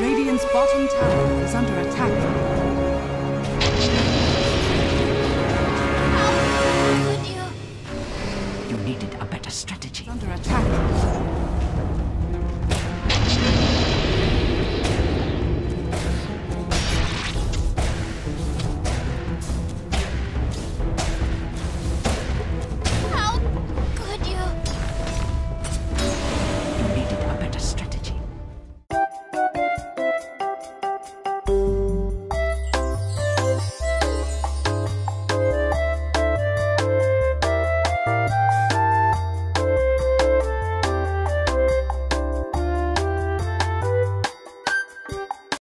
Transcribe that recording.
Radiant's bottom tower is under attack. You needed a better strategy. Under attack.